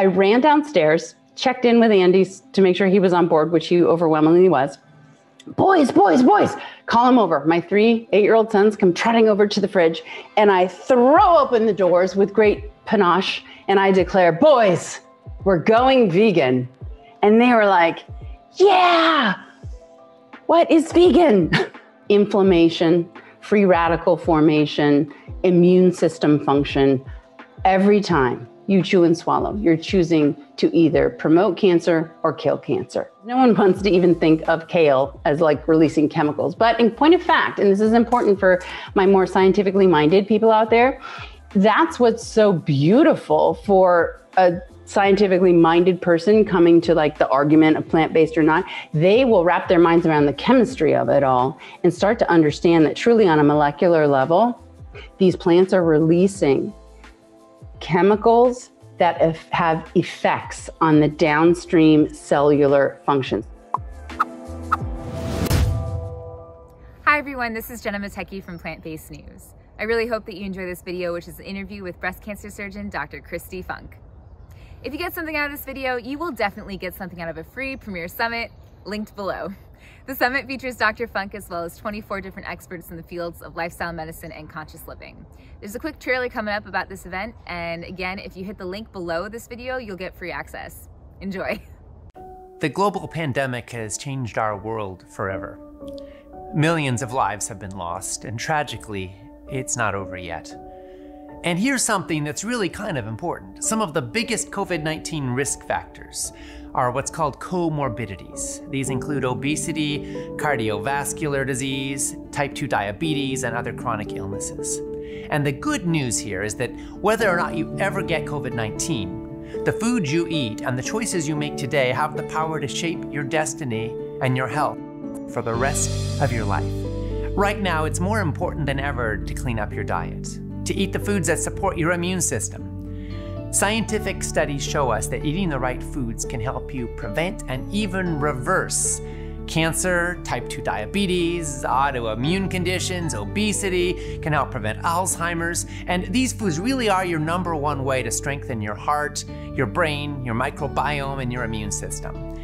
I ran downstairs, checked in with Andy to make sure he was on board, which he overwhelmingly was. Boys, boys, boys, call him over. My three eight year old sons come trotting over to the fridge, and I throw open the doors with great panache and I declare, Boys, we're going vegan. And they were like, Yeah, what is vegan? Inflammation, free radical formation, immune system function. Every time you chew and swallow, you're choosing to either promote cancer or kill cancer. No one wants to even think of kale as like releasing chemicals. But in point of fact, and this is important for my more scientifically minded people out there, that's what's so beautiful for a scientifically minded person coming to like the argument of plant based or not, they will wrap their minds around the chemistry of it all and start to understand that truly on a molecular level, these plants are releasing chemicals that have effects on the downstream cellular functions. Hi everyone, this is Jenna Matecki from Plant Based News. I really hope that you enjoy this video, which is an interview with breast cancer surgeon Dr. Kristi Funk. If you get something out of this video, you will definitely get something out of a free Premier Summit, linked below. The summit features Dr. Funk as well as 24 different experts in the fields of lifestyle medicine and conscious living. There's a quick trailer coming up about this event, and again, if you hit the link below this video, you'll get free access. Enjoy. The global pandemic has changed our world forever. Millions of lives have been lost, and tragically, it's not over yet. And here's something that's really kind of important. Some of the biggest COVID 19 risk factors are what's called comorbidities. These include obesity, cardiovascular disease, type 2 diabetes, and other chronic illnesses. And the good news here is that whether or not you ever get COVID 19, the food you eat and the choices you make today have the power to shape your destiny and your health for the rest of your life. Right now, it's more important than ever to clean up your diet to eat the foods that support your immune system. Scientific studies show us that eating the right foods can help you prevent and even reverse cancer, type 2 diabetes, autoimmune conditions, obesity, can help prevent Alzheimer's. And these foods really are your number one way to strengthen your heart, your brain, your microbiome, and your immune system.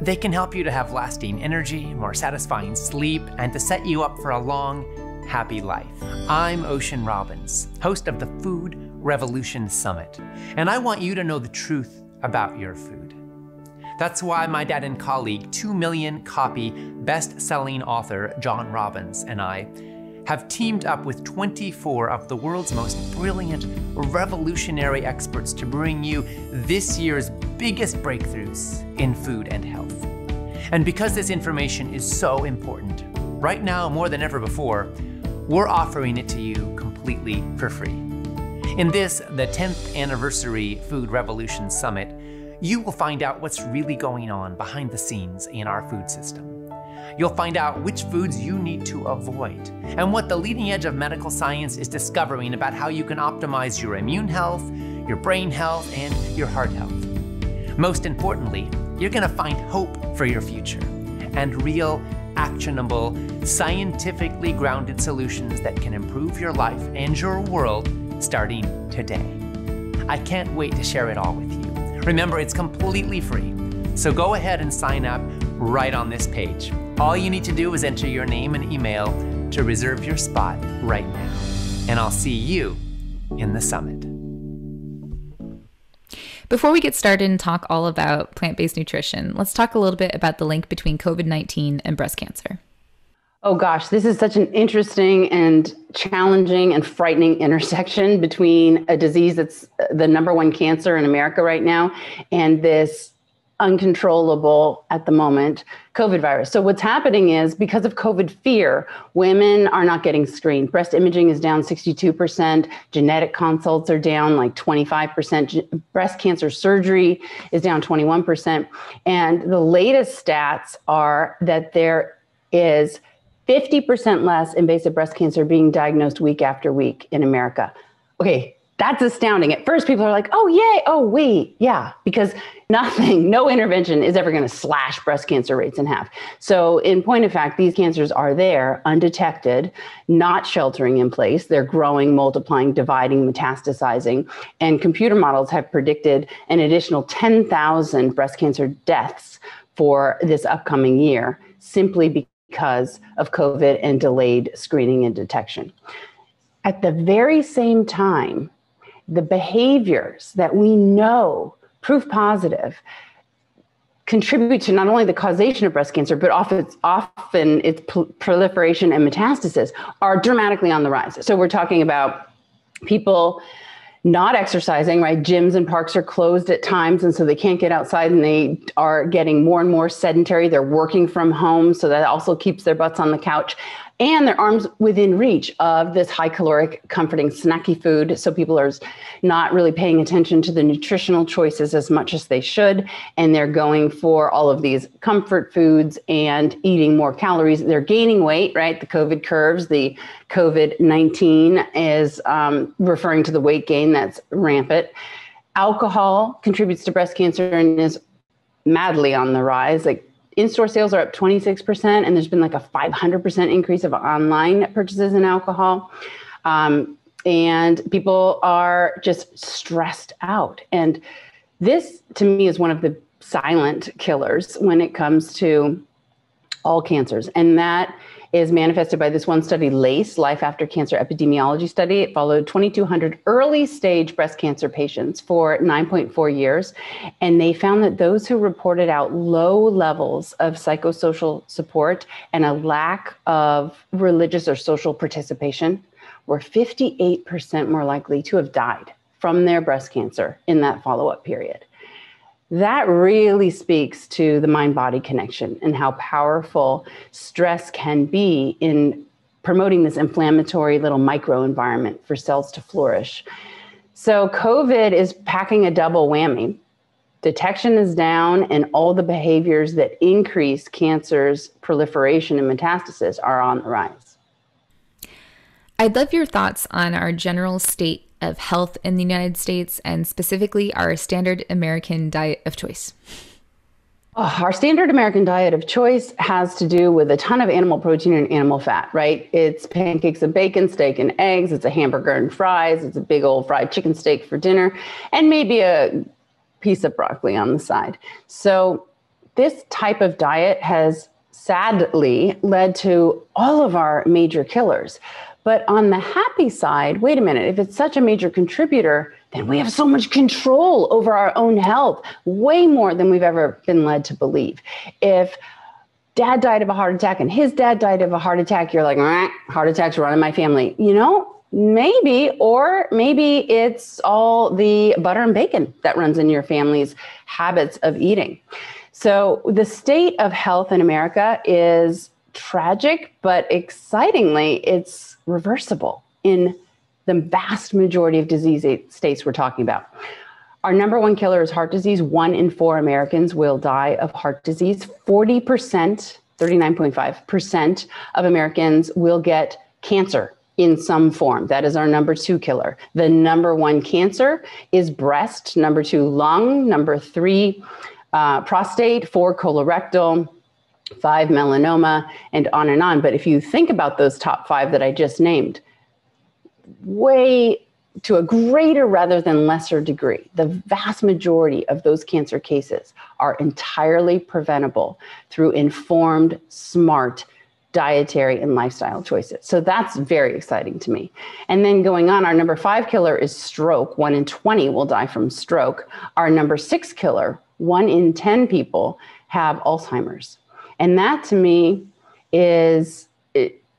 They can help you to have lasting energy, more satisfying sleep, and to set you up for a long, happy life. I'm Ocean Robbins, host of the Food Revolution Summit, and I want you to know the truth about your food. That's why my dad and colleague, 2 million copy best selling author John Robbins, and I have teamed up with 24 of the world's most brilliant, revolutionary experts to bring you this year's biggest breakthroughs in food and health. And because this information is so important, right now more than ever before, we're offering it to you completely for free. In this, the 10th anniversary Food Revolution Summit, you will find out what's really going on behind the scenes in our food system. You'll find out which foods you need to avoid and what the leading edge of medical science is discovering about how you can optimize your immune health, your brain health, and your heart health. Most importantly, you're going to find hope for your future and real actionable, scientifically grounded solutions that can improve your life and your world starting today. I can't wait to share it all with you. Remember, it's completely free. So go ahead and sign up right on this page. All you need to do is enter your name and email to reserve your spot right now. And I'll see you in the summit. Before we get started and talk all about plant based nutrition, let's talk a little bit about the link between COVID 19 and breast cancer. Oh gosh, this is such an interesting and challenging and frightening intersection between a disease that's uh, the number one cancer in America right now and this uncontrollable at the moment COVID virus. So, what's happening is because of COVID fear, women are not getting screened. Breast imaging is down 62%, genetic consults are down like 25%, breast cancer surgery is down 21%. And the latest stats are that there is 50% less invasive breast cancer being diagnosed week after week in America. Okay, that's astounding. At first, people are like, oh, yay. Oh, wait. Yeah. Because nothing, no intervention is ever going to slash breast cancer rates in half. So, in point of fact, these cancers are there undetected, not sheltering in place. They're growing, multiplying, dividing, metastasizing. And computer models have predicted an additional 10,000 breast cancer deaths for this upcoming year simply because of COVID and delayed screening and detection. At the very same time, the behaviors that we know proof positive contribute to not only the causation of breast cancer, but often, often its proliferation and metastasis are dramatically on the rise. So we're talking about people not exercising, right? Gyms and parks are closed at times, and so they can't get outside and they are getting more and more sedentary. They're working from home, so that also keeps their butts on the couch and their arms within reach of this high caloric, comforting, snacky food. So people are not really paying attention to the nutritional choices as much as they should. And they're going for all of these comfort foods and eating more calories. They're gaining weight, right? The COVID curves, the COVID 19 is um, referring to the weight gain that's rampant. Alcohol contributes to breast cancer and is madly on the rise. Like in-store sales are up 26% and there's been like a 500% increase of online purchases in alcohol. Um, and people are just stressed out. And this to me is one of the silent killers when it comes to all cancers. And that is manifested by this one study, LACE, Life After Cancer Epidemiology Study. It followed 2,200 early stage breast cancer patients for 9.4 years. And they found that those who reported out low levels of psychosocial support and a lack of religious or social participation were 58% more likely to have died from their breast cancer in that follow up period that really speaks to the mind body connection and how powerful stress can be in promoting this inflammatory little microenvironment for cells to flourish. So, COVID is packing a double whammy. Detection is down, and all the behaviors that increase cancer's proliferation and metastasis are on the rise. I'd love your thoughts on our general state of health in the United States and specifically our standard American diet of choice? Oh, our standard American diet of choice has to do with a ton of animal protein and animal fat, right? It's pancakes and bacon, steak and eggs, it's a hamburger and fries, it's a big old fried chicken steak for dinner, and maybe a piece of broccoli on the side. So, this type of diet has sadly led to all of our major killers. But on the happy side, wait a minute, if it's such a major contributor, then we have so much control over our own health, way more than we've ever been led to believe. If dad died of a heart attack and his dad died of a heart attack, you're like, heart attacks run in my family. You know, maybe, or maybe it's all the butter and bacon that runs in your family's habits of eating. So the state of health in America is tragic, but excitingly, it's reversible in the vast majority of disease states we're talking about. Our number one killer is heart disease. One in four Americans will die of heart disease. 40%, 39.5% of Americans will get cancer in some form. That is our number two killer. The number one cancer is breast, number two, lung, number three, uh, prostate, four, colorectal, five melanoma, and on and on. But if you think about those top five that I just named, way to a greater rather than lesser degree, the vast majority of those cancer cases are entirely preventable through informed, smart, dietary and lifestyle choices. So that's very exciting to me. And then going on, our number five killer is stroke. One in 20 will die from stroke. Our number six killer, one in 10 people have Alzheimer's. And that to me is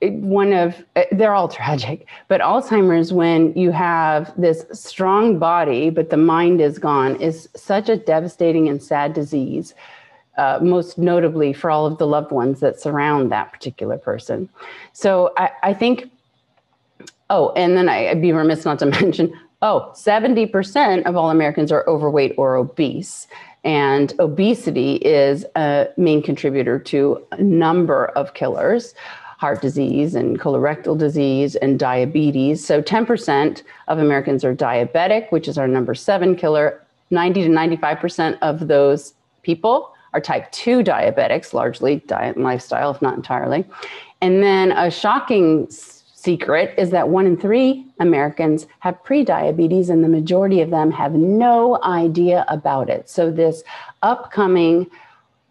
one of, uh, they're all tragic, but Alzheimer's, when you have this strong body, but the mind is gone, is such a devastating and sad disease. Uh, most notably for all of the loved ones that surround that particular person. So I, I think, oh, and then I, I'd be remiss not to mention oh, 70% of all Americans are overweight or obese. And obesity is a main contributor to a number of killers. heart disease and colorectal disease and diabetes. So 10% of Americans are diabetic, which is our number seven killer. 90 to 95% of those people are type 2 diabetics, largely diet and lifestyle, if not entirely. And then a shocking secret is that one in three Americans have prediabetes, and the majority of them have no idea about it. So, this upcoming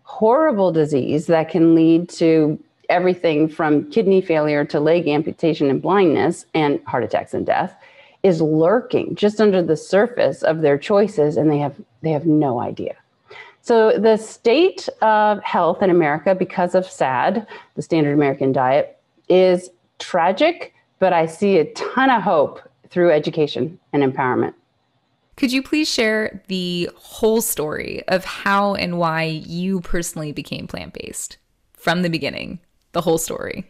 horrible disease that can lead to everything from kidney failure to leg amputation and blindness and heart attacks and death is lurking just under the surface of their choices and they have they have no idea so the state of health in america because of sad the standard american diet is tragic but i see a ton of hope through education and empowerment could you please share the whole story of how and why you personally became plant based from the beginning, the whole story?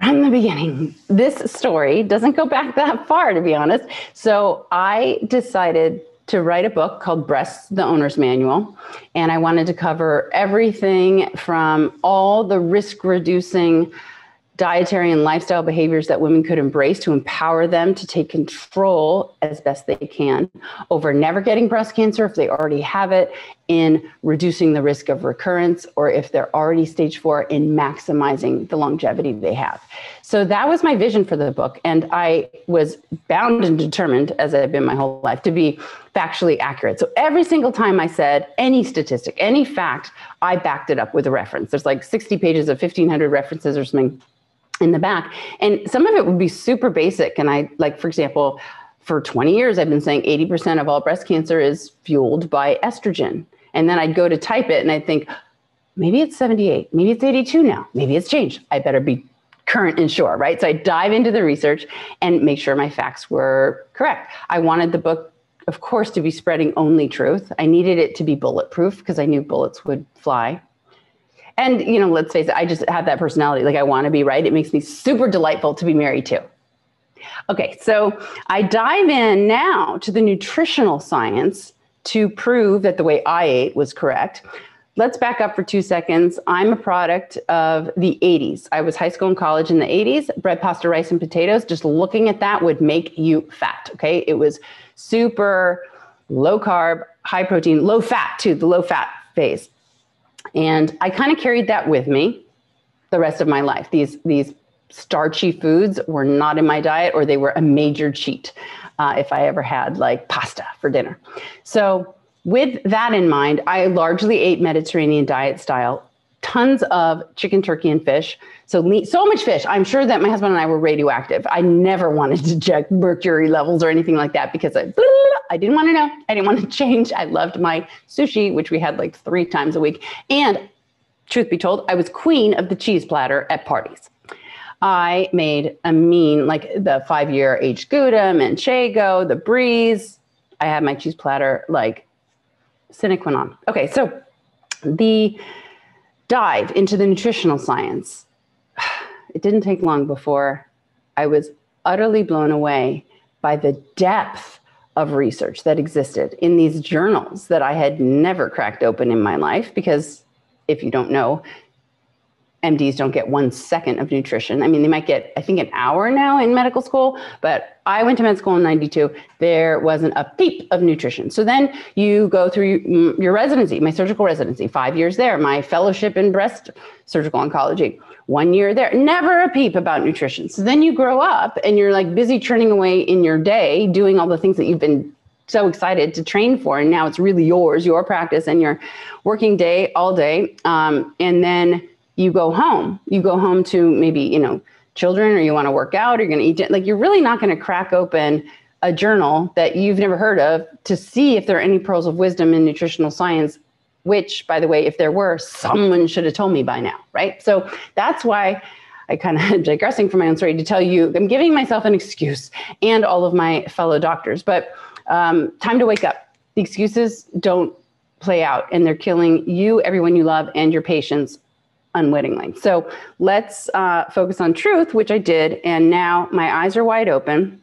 From the beginning. This story doesn't go back that far, to be honest. So I decided to write a book called Breasts, the Owner's Manual. And I wanted to cover everything from all the risk reducing dietary and lifestyle behaviors that women could embrace to empower them to take control as best they can over never getting breast cancer if they already have it, in reducing the risk of recurrence, or if they're already stage four, in maximizing the longevity they have. So that was my vision for the book. And I was bound and determined, as I've been my whole life, to be factually accurate. So every single time I said any statistic, any fact, I backed it up with a reference. There's like 60 pages of 1,500 references or something in the back. And some of it would be super basic. And I, like, for example, for 20 years, I've been saying 80% of all breast cancer is fueled by estrogen. And then I'd go to type it and I'd think, maybe it's 78, maybe it's 82 now, maybe it's changed. I better be current and sure, right? So I dive into the research and make sure my facts were correct. I wanted the book, of course, to be spreading only truth. I needed it to be bulletproof because I knew bullets would fly and, you know, let's face it, I just have that personality. Like I want to be right. It makes me super delightful to be married to. Okay, so I dive in now to the nutritional science to prove that the way I ate was correct. Let's back up for two seconds. I'm a product of the 80s. I was high school and college in the 80s. Bread, pasta, rice, and potatoes. Just looking at that would make you fat. Okay, it was super low carb, high protein, low fat too, the low fat phase. And I kind of carried that with me the rest of my life. These, these starchy foods were not in my diet or they were a major cheat uh, if I ever had like pasta for dinner. So, with that in mind, I largely ate Mediterranean diet style, tons of chicken, turkey, and fish. So, meat, so much fish. I'm sure that my husband and I were radioactive. I never wanted to check mercury levels or anything like that because I, I didn't want to know. I didn't want to change. I loved my sushi, which we had like three times a week. And truth be told, I was queen of the cheese platter at parties. I made a mean, like the five year aged Gouda, Manchego, the Bries. I had my cheese platter like sine qua non. Okay, so the dive into the nutritional science, it didn't take long before I was utterly blown away by the depth of research that existed in these journals that I had never cracked open in my life. Because if you don't know, MDs don't get one second of nutrition. I mean, they might get, I think, an hour now in medical school, but I went to med school in 92. There wasn't a peep of nutrition. So then you go through your residency, my surgical residency, five years there, my fellowship in breast surgical oncology, one year there, never a peep about nutrition. So then you grow up and you're like busy churning away in your day, doing all the things that you've been so excited to train for. And now it's really yours, your practice, and your working day all day. Um, and then you go home. You go home to maybe, you know, children or you want to work out or you're going to eat. Like you're really not going to crack open a journal that you've never heard of to see if there are any pearls of wisdom in nutritional science which by the way if there were someone should have told me by now right so that's why i kind of digressing from my own story to tell you i'm giving myself an excuse and all of my fellow doctors but um, time to wake up the excuses don't play out and they're killing you everyone you love and your patients unwittingly. So let's uh, focus on truth, which I did. And now my eyes are wide open.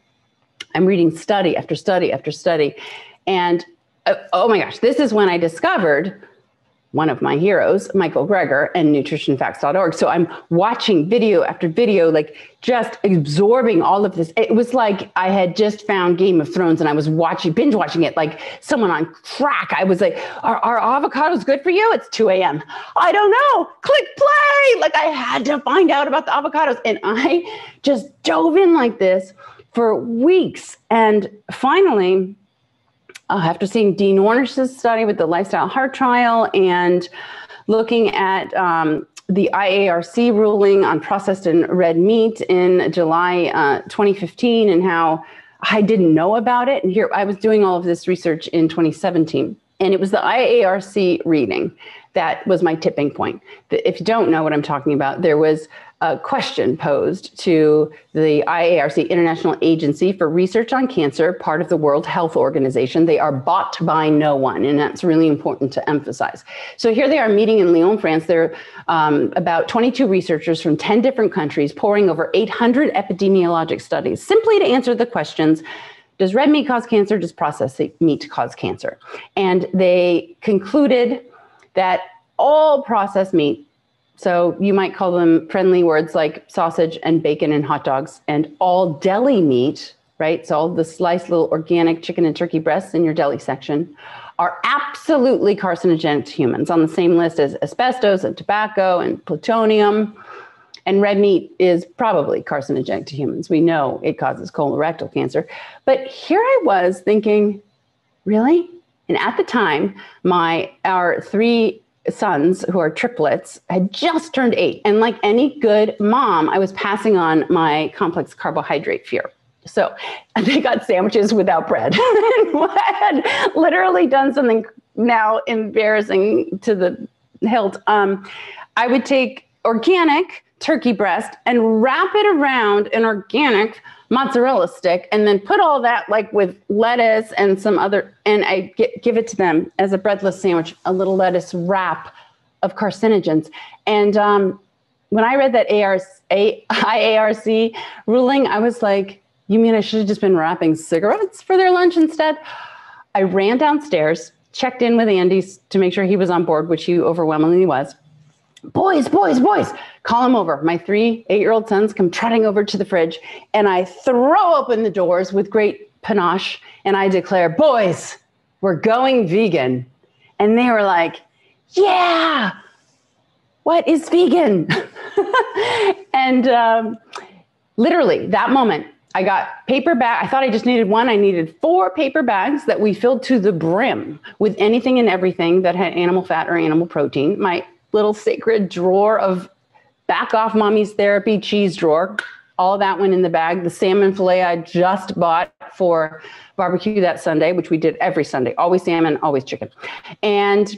I'm reading study after study after study. And uh, oh my gosh, this is when I discovered one of my heroes, Michael Greger, and nutritionfacts.org. So I'm watching video after video, like just absorbing all of this. It was like I had just found Game of Thrones and I was watching, binge watching it like someone on crack. I was like, are, are avocados good for you? It's 2 a.m. I don't know. Click play. Like I had to find out about the avocados. And I just dove in like this for weeks. And finally, uh, after seeing Dean Ornish's study with the Lifestyle Heart Trial and looking at um, the IARC ruling on processed and red meat in July uh, 2015 and how I didn't know about it. And here I was doing all of this research in 2017. And it was the IARC reading that was my tipping point. If you don't know what I'm talking about, there was a question posed to the IARC, International Agency for Research on Cancer, part of the World Health Organization. They are bought by no one, and that's really important to emphasize. So here they are meeting in Lyon, France. They're um, about 22 researchers from 10 different countries, pouring over 800 epidemiologic studies simply to answer the questions does red meat cause cancer? Does processed meat cause cancer? And they concluded that all processed meat so you might call them friendly words like sausage and bacon and hot dogs and all deli meat, right? So all the sliced little organic chicken and turkey breasts in your deli section are absolutely carcinogenic to humans on the same list as asbestos and tobacco and plutonium. And red meat is probably carcinogenic to humans. We know it causes colorectal cancer. But here I was thinking, really? And at the time, my our three sons who are triplets had just turned eight. And like any good mom, I was passing on my complex carbohydrate fear. So they got sandwiches without bread. I had literally done something now embarrassing to the hilt. Um, I would take organic turkey breast and wrap it around an organic mozzarella stick and then put all that like with lettuce and some other and I get, give it to them as a breadless sandwich, a little lettuce wrap of carcinogens. And um, when I read that ARC, IARC ruling, I was like, you mean I should have just been wrapping cigarettes for their lunch instead? I ran downstairs, checked in with Andy to make sure he was on board, which he overwhelmingly was boys, boys, boys, call him over. My three eight year old sons come trotting over to the fridge, and I throw open the doors with great panache and I declare, boys, we're going vegan. And they were like, yeah, what is vegan? and um, literally that moment, I got paper bag. I thought I just needed one. I needed four paper bags that we filled to the brim with anything and everything that had animal fat or animal protein. My little sacred drawer of back off mommy's therapy cheese drawer. All that went in the bag. The salmon fillet I just bought for barbecue that Sunday, which we did every Sunday, always salmon, always chicken. And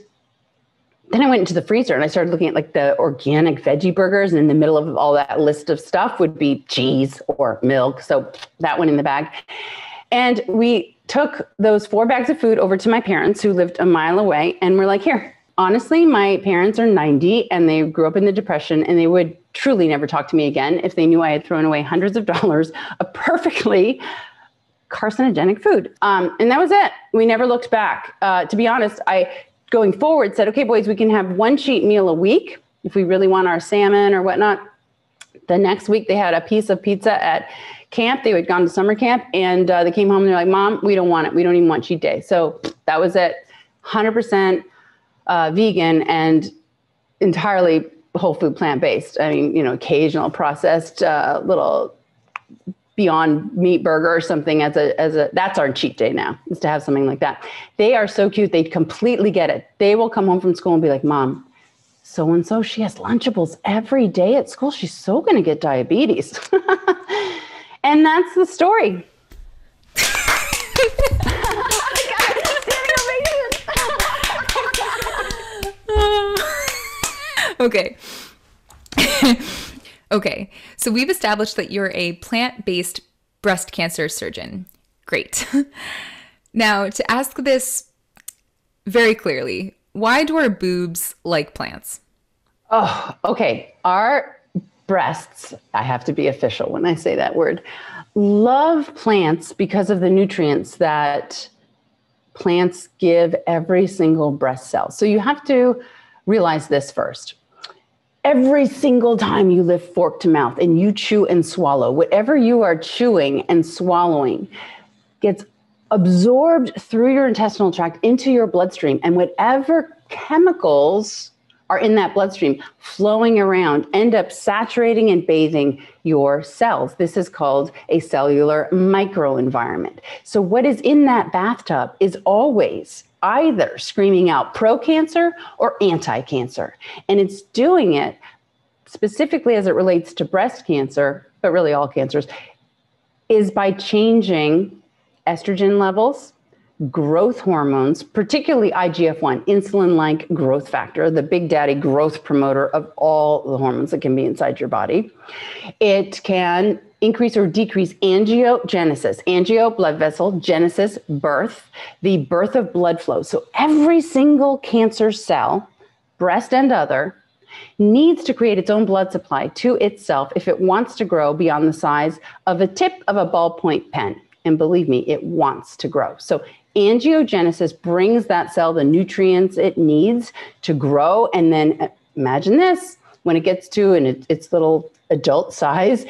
then I went into the freezer and I started looking at like the organic veggie burgers. And in the middle of all that list of stuff would be cheese or milk. So that went in the bag. And we took those four bags of food over to my parents who lived a mile away and we're like, here, honestly, my parents are 90 and they grew up in the Depression, and they would truly never talk to me again if they knew I had thrown away hundreds of dollars of perfectly carcinogenic food. Um, and that was it. We never looked back. Uh, to be honest, I, going forward, said, okay, boys, we can have one cheat meal a week if we really want our salmon or whatnot. The next week, they had a piece of pizza at camp. They had gone to summer camp and uh, they came home and they're like, Mom, we don't want it. We don't even want cheat day. So that was it. 100% uh, vegan and entirely whole food plant based. I mean, you know, occasional processed uh, little beyond meat burger or something as a as a that's our cheat day now is to have something like that. They are so cute. They completely get it. They will come home from school and be like, "Mom, so and so she has Lunchables every day at school. She's so going to get diabetes." and that's the story. okay. okay. So we've established that you're a plant based breast cancer surgeon. Great. now, to ask this very clearly, why do our boobs like plants? Oh, okay. Our breasts, I have to be official when I say that word, love plants because of the nutrients that plants give every single breast cell. So you have to realize this first. Every single time you lift fork to mouth and you chew and swallow, whatever you are chewing and swallowing gets absorbed through your intestinal tract into your bloodstream. And whatever chemicals are in that bloodstream flowing around end up saturating and bathing your cells. This is called a cellular microenvironment. So, what is in that bathtub is always either screaming out pro cancer or anti cancer. And it's doing it specifically as it relates to breast cancer, but really all cancers, is by changing estrogen levels growth hormones, particularly IGF 1, insulin like growth factor, the big daddy growth promoter of all the hormones that can be inside your body. It can increase or decrease angiogenesis, angio, blood vessel, genesis, birth, the birth of blood flow. So every single cancer cell, breast and other, needs to create its own blood supply to itself if it wants to grow beyond the size of a tip of a ballpoint pen. And believe me, it wants to grow. So angiogenesis brings that cell the nutrients it needs to grow. And then uh, imagine this when it gets to an, its little adult size,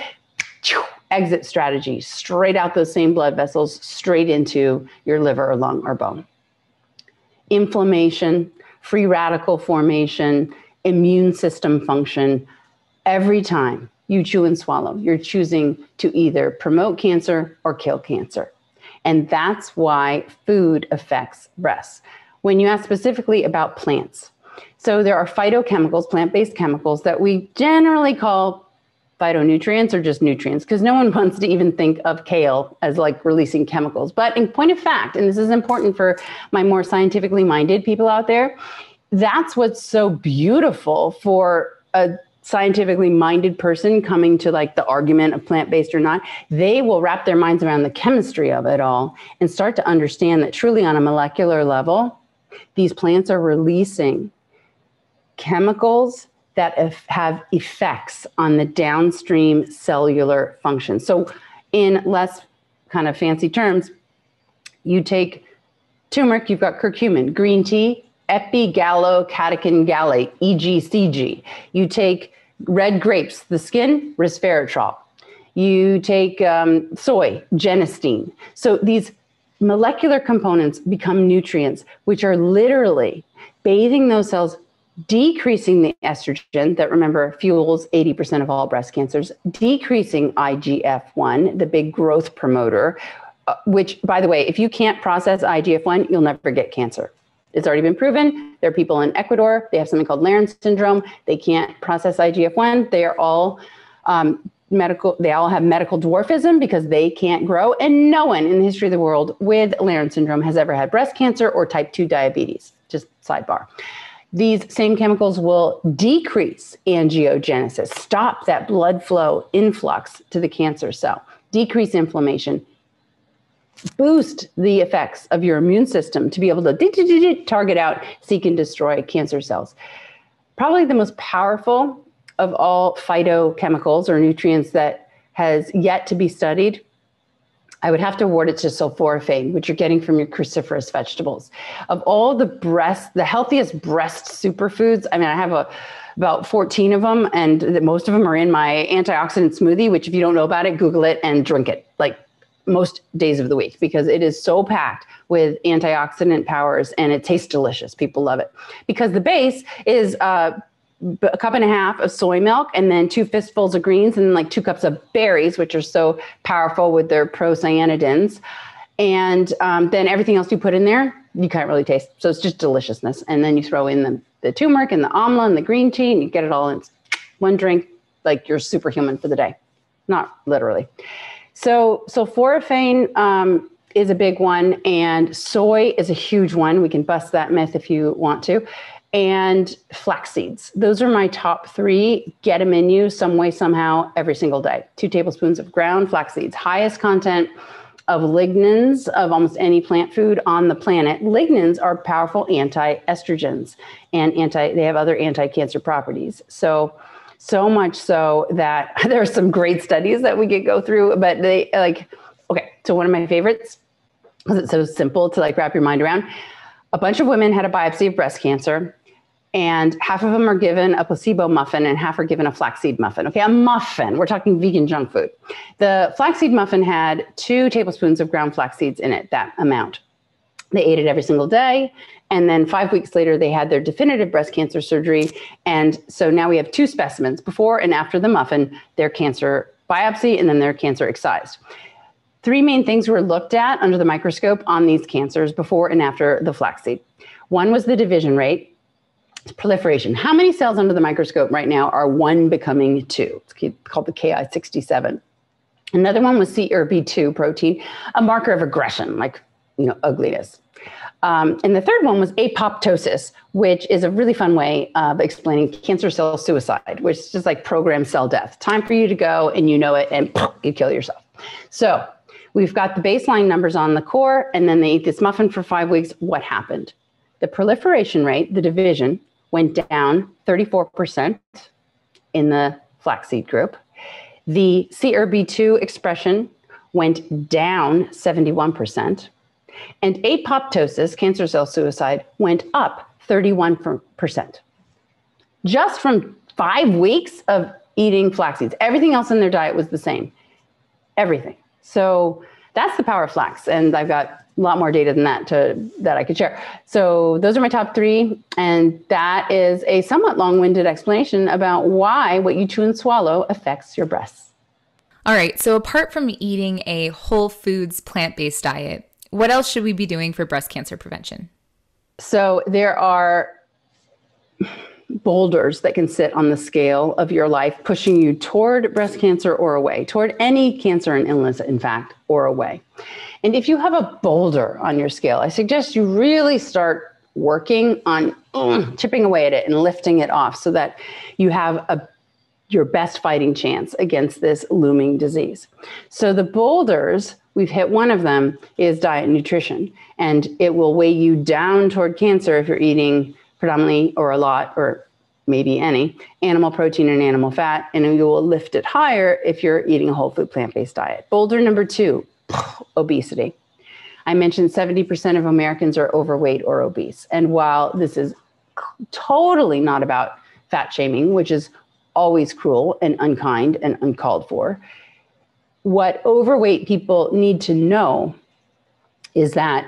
exit strategy, straight out those same blood vessels, straight into your liver or lung or bone. Inflammation, free radical formation, immune system function. Every time you chew and swallow, you're choosing to either promote cancer or kill cancer. And that's why food affects breasts. When you ask specifically about plants, so there are phytochemicals, plant based chemicals that we generally call phytonutrients or just nutrients because no one wants to even think of kale as like releasing chemicals. But in point of fact, and this is important for my more scientifically minded people out there, that's what's so beautiful for a scientifically minded person coming to like the argument of plant based or not, they will wrap their minds around the chemistry of it all and start to understand that truly on a molecular level, these plants are releasing chemicals that have effects on the downstream cellular function. So, in less kind of fancy terms, you take turmeric, you've got curcumin, green tea, epigallocatechin gallate, EGCG. You take red grapes, the skin, resveratrol. You take um, soy, genistein. So these molecular components become nutrients, which are literally bathing those cells, decreasing the estrogen that remember fuels 80% of all breast cancers, decreasing IGF 1, the big growth promoter, uh, which, by the way, if you can't process IGF 1, you'll never get cancer. It's already been proven. There are people in Ecuador, they have something called Laron syndrome. They can't process IGF 1. They are all um, medical, they all have medical dwarfism because they can't grow. And no one in the history of the world with Laron syndrome has ever had breast cancer or type 2 diabetes. Just sidebar. These same chemicals will decrease angiogenesis, stop that blood flow influx to the cancer cell, decrease inflammation, boost the effects of your immune system to be able to target out, seek, and destroy cancer cells. Probably the most powerful of all phytochemicals or nutrients that has yet to be studied. I would have to award it to sulforaphane, which you're getting from your cruciferous vegetables. Of all the breast, the healthiest breast superfoods, I mean, I have a about 14 of them, and most of them are in my antioxidant smoothie, which if you don't know about it, Google it and drink it. Like most days of the week because it is so packed with antioxidant powers and it tastes delicious. People love it because the base is uh, a cup and a half of soy milk and then two fistfuls of greens and like two cups of berries, which are so powerful with their procyanidins. And um, then everything else you put in there, you can't really taste. So it's just deliciousness. And then you throw in the, the turmeric and the amla and the green tea and you get it all in one drink, like you're superhuman for the day. Not literally. So, sulforaphane um, is a big one, and soy is a huge one. We can bust that myth if you want to. And flax seeds. Those are my top three. Get them in you some way, somehow, every single day. Two tablespoons of ground flax seeds. Highest content of lignans of almost any plant food on the planet. Lignans are powerful anti-estrogens and anti. They have other anti-cancer properties. So so much so that there are some great studies that we could go through, but they like, okay, so one of my favorites, because it's so simple to like wrap your mind around. A bunch of women had a biopsy of breast cancer and half of them are given a placebo muffin and half are given a flaxseed muffin. Okay, a muffin. We're talking vegan junk food. The flaxseed muffin had two tablespoons of ground flax seeds in it, that amount. They ate it every single day. And then five weeks later, they had their definitive breast cancer surgery. And so now we have two specimens before and after the muffin, their cancer biopsy, and then their cancer excised. Three main things were looked at under the microscope on these cancers before and after the flaxseed. One was the division rate, proliferation. How many cells under the microscope right now are one becoming two? It's called the Ki67. Another one was CERB2 protein, a marker of aggression, like you know ugliness. Um, and the third one was apoptosis, which is a really fun way of explaining cancer cell suicide, which is just like programmed cell death. Time for you to go, and you know it, and you kill yourself. So we've got the baseline numbers on the core, and then they eat this muffin for five weeks. What happened? The proliferation rate, the division, went down 34% in the flaxseed group. The CERB2 expression went down 71%. And apoptosis, cancer cell suicide, went up 31%. Just from five weeks of eating flax seeds. Everything else in their diet was the same. Everything. So that's the power of flax. And I've got a lot more data than that to that I could share. So those are my top three, and that is a somewhat long-winded explanation about why what you chew and swallow affects your breasts. All right. So apart from eating a whole foods plant-based diet, what else should we be doing for breast cancer prevention? So there are boulders that can sit on the scale of your life, pushing you toward breast cancer or away, toward any cancer and illness, in fact, or away. And if you have a boulder on your scale, I suggest you really start working on mm, chipping away at it and lifting it off so that you have a your best fighting chance against this looming disease. So the boulders, we've hit one of them is diet and nutrition and it will weigh you down toward cancer if you're eating predominantly or a lot or maybe any animal protein and animal fat and you will lift it higher if you're eating a whole food plant-based diet. Boulder number 2, obesity. I mentioned 70% of Americans are overweight or obese. And while this is totally not about fat shaming, which is always cruel and unkind and uncalled for, what overweight people need to know is that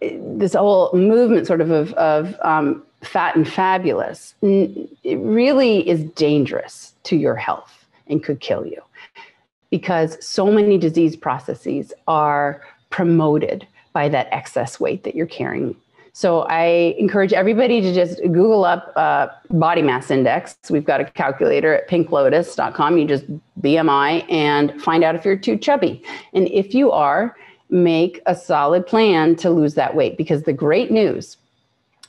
this whole movement sort of of, of um, fat and fabulous it really is dangerous to your health and could kill you because so many disease processes are promoted by that excess weight that you're carrying. So I encourage everybody to just Google up uh, body mass index. We've got a calculator at pinklotus.com. You just BMI and find out if you're too chubby. And if you are, make a solid plan to lose that weight because the great news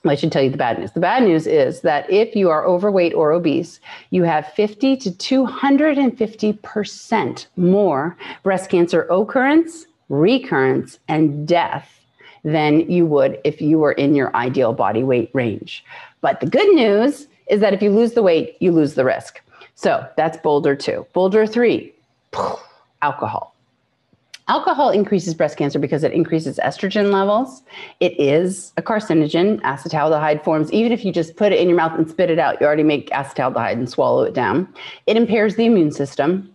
I should tell you the bad news. The bad news is that if you are overweight or obese, you have 50 to 250% more breast cancer occurrence, recurrence, and death than you would if you were in your ideal body weight range. But the good news is that if you lose the weight, you lose the risk. So that's boulder two. Boulder three, alcohol. Alcohol increases breast cancer because it increases estrogen levels. It is a carcinogen. Acetaldehyde forms, even if you just put it in your mouth and spit it out, you already make acetaldehyde and swallow it down. It impairs the immune system.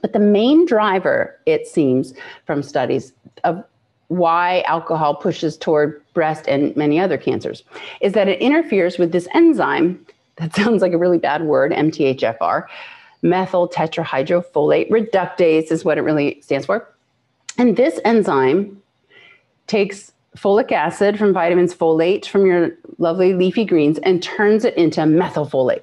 But the main driver, it seems from studies, of why alcohol pushes toward breast and many other cancers is that it interferes with this enzyme that sounds like a really bad word, MTHFR. Methyl tetrahydrofolate reductase is what it really stands for. And this enzyme takes folic acid from vitamins folate from your lovely leafy greens and turns it into methylfolate.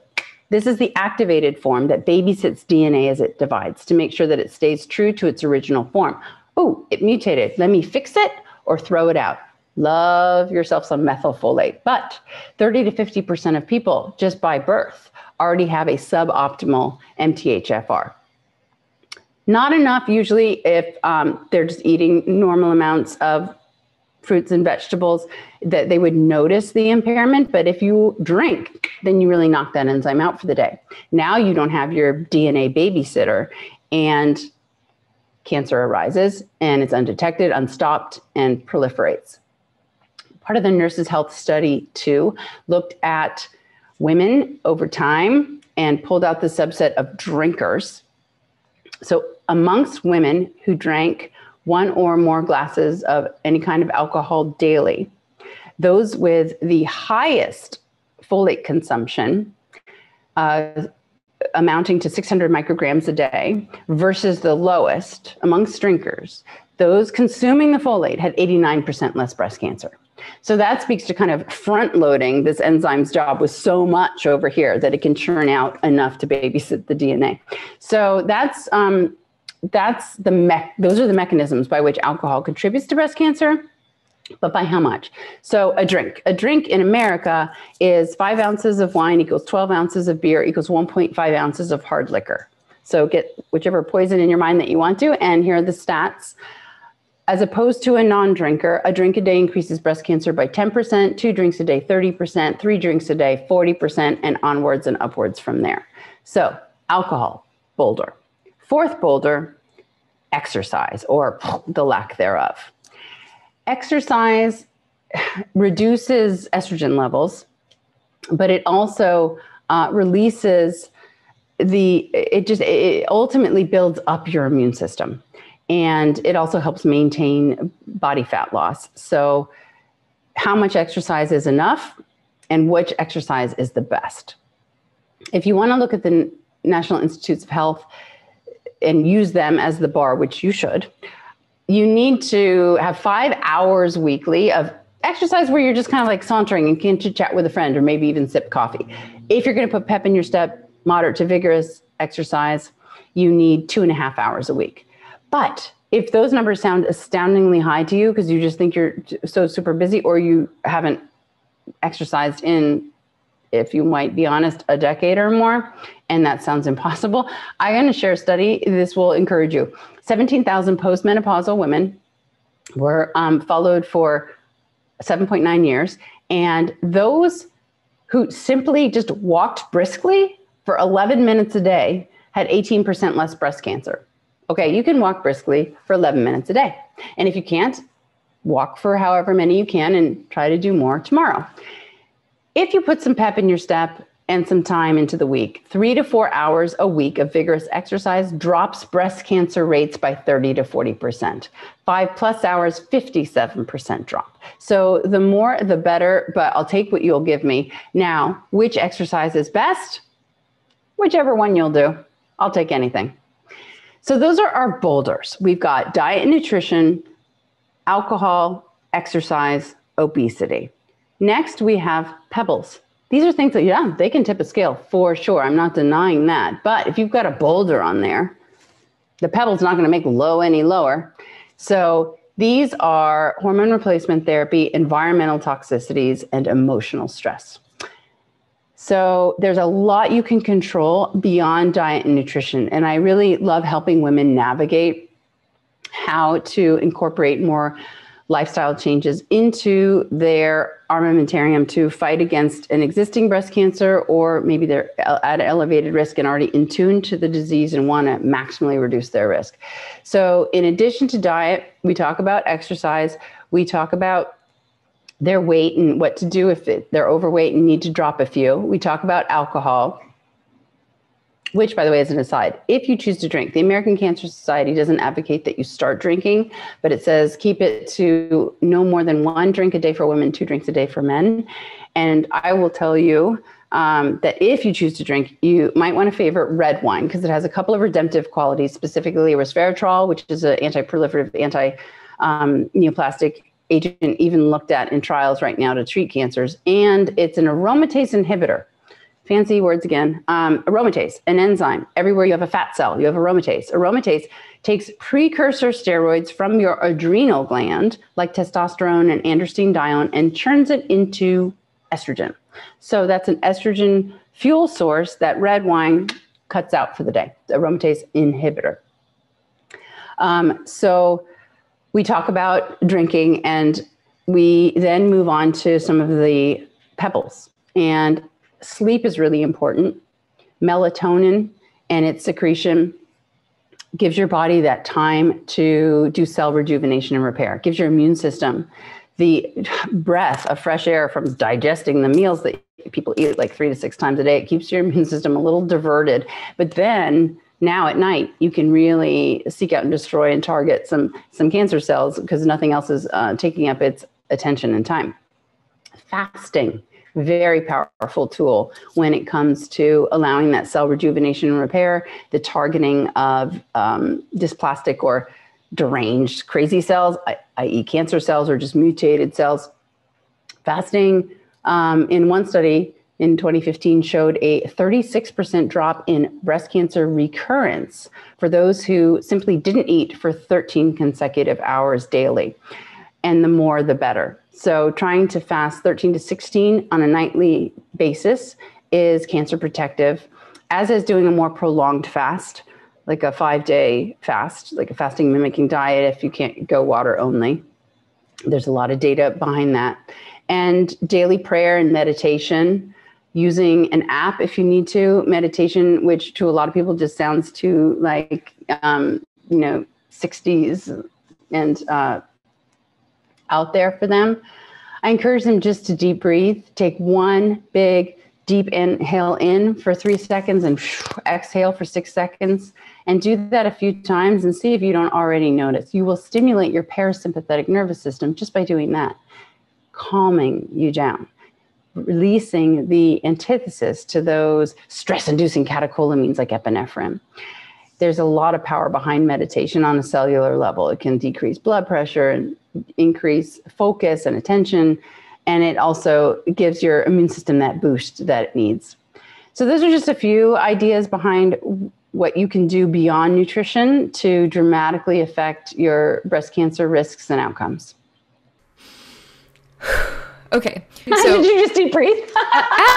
This is the activated form that babysits DNA as it divides to make sure that it stays true to its original form. Oh, it mutated. Let me fix it or throw it out. Love yourself some methylfolate. But 30 to 50% of people just by birth already have a suboptimal MTHFR. Not enough, usually, if um, they're just eating normal amounts of fruits and vegetables, that they would notice the impairment. But if you drink, then you really knock that enzyme out for the day. Now you don't have your DNA babysitter, and cancer arises and it's undetected, unstopped, and proliferates. Part of the Nurses Health Study, too, looked at women over time and pulled out the subset of drinkers. So, amongst women who drank one or more glasses of any kind of alcohol daily, those with the highest folate consumption, uh, amounting to 600 micrograms a day, versus the lowest amongst drinkers, those consuming the folate had 89% less breast cancer. So that speaks to kind of front loading this enzyme's job with so much over here that it can churn out enough to babysit the DNA. So that's um, that's the me- those are the mechanisms by which alcohol contributes to breast cancer. But by how much? So a drink, a drink in America is five ounces of wine equals 12 ounces of beer equals 1.5 ounces of hard liquor. So get whichever poison in your mind that you want to. And here are the stats. As opposed to a non drinker, a drink a day increases breast cancer by 10%, two drinks a day, 30%, three drinks a day, 40%, and onwards and upwards from there. So, alcohol, boulder. Fourth boulder, exercise or the lack thereof. Exercise reduces estrogen levels, but it also uh, releases the, it just, it ultimately builds up your immune system and it also helps maintain body fat loss. So, how much exercise is enough and which exercise is the best? If you want to look at the National Institutes of Health and use them as the bar, which you should, you need to have five hours weekly of exercise where you're just kind of like sauntering and can chat with a friend or maybe even sip coffee. If you're going to put pep in your step, moderate to vigorous exercise, you need two and a half hours a week. But if those numbers sound astoundingly high to you because you just think you're so super busy or you haven't exercised in if you might be honest a decade or more and that sounds impossible i'm going to share a study this will encourage you 17000 postmenopausal women were um, followed for 7.9 years and those who simply just walked briskly for 11 minutes a day had 18% less breast cancer Okay, you can walk briskly for 11 minutes a day. And if you can't, walk for however many you can and try to do more tomorrow. If you put some pep in your step and some time into the week, three to four hours a week of vigorous exercise drops breast cancer rates by 30 to 40%. Five plus hours, 57% drop. So the more, the better, but I'll take what you'll give me. Now, which exercise is best? Whichever one you'll do. I'll take anything. So those are our boulders. We've got diet and nutrition, alcohol, exercise, obesity. Next, we have pebbles. These are things that, yeah, they can tip a scale for sure. I'm not denying that. But if you've got a boulder on there, the pebble's not going to make low any lower. So these are hormone replacement therapy, environmental toxicities, and emotional stress. So there's a lot you can control beyond diet and nutrition. And I really love helping women navigate how to incorporate more lifestyle changes into their armamentarium to fight against an existing breast cancer, or maybe they're at elevated risk and already in tune to the disease and want to maximally reduce their risk. So, in addition to diet, we talk about exercise, we talk about their weight and what to do if they're overweight and need to drop a few. We talk about alcohol, which, by the way, is an aside. If you choose to drink, the American Cancer Society doesn't advocate that you start drinking, but it says keep it to no more than one drink a day for women, two drinks a day for men. And I will tell you um, that if you choose to drink, you might want to favor red wine because it has a couple of redemptive qualities, specifically resveratrol, which is an anti-proliferative, anti-neoplastic um, agent even looked at in trials right now to treat cancers. And it's an aromatase inhibitor. Fancy words again. Um, aromatase, an enzyme. Everywhere you have a fat cell, you have aromatase. Aromatase takes precursor steroids from your adrenal gland, like testosterone and androstenedione, and churns it into estrogen. So that's an estrogen fuel source that red wine cuts out for the day, the aromatase inhibitor. Um, so we talk about drinking and we then move on to some of the pebbles. And sleep is really important. Melatonin and its secretion gives your body that time to do cell rejuvenation and repair, it gives your immune system the breath of fresh air from digesting the meals that people eat like three to six times a day. It keeps your immune system a little diverted. But then now at night, you can really seek out and destroy and target some some cancer cells because nothing else is uh, taking up its attention and time. Fasting, very powerful tool when it comes to allowing that cell rejuvenation and repair, the targeting of um, dysplastic or deranged crazy cells, i.e., cancer cells or just mutated cells. Fasting um, in one study in 2015 showed a 36% drop in breast cancer recurrence for those who simply didn't eat for 13 consecutive hours daily. And the more, the better. So, trying to fast 13 to 16 on a nightly basis is cancer protective, as is doing a more prolonged fast, like a five day fast, like a fasting mimicking diet if you can't go water only. There's a lot of data behind that and daily prayer and meditation using an app if you need to meditation which to a lot of people just sounds too like um, you know 60s and uh, out there for them i encourage them just to deep breathe take one big deep inhale in for three seconds and exhale for six seconds and do that a few times and see if you don't already notice you will stimulate your parasympathetic nervous system just by doing that calming you down, releasing the antithesis to those stress inducing catecholamines like epinephrine. There's a lot of power behind meditation on a cellular level. It can decrease blood pressure and increase focus and attention. And it also gives your immune system that boost that it needs. So, those are just a few ideas behind what you can do beyond nutrition to dramatically affect your breast cancer risks and outcomes. okay. So, Did you just deep breathe?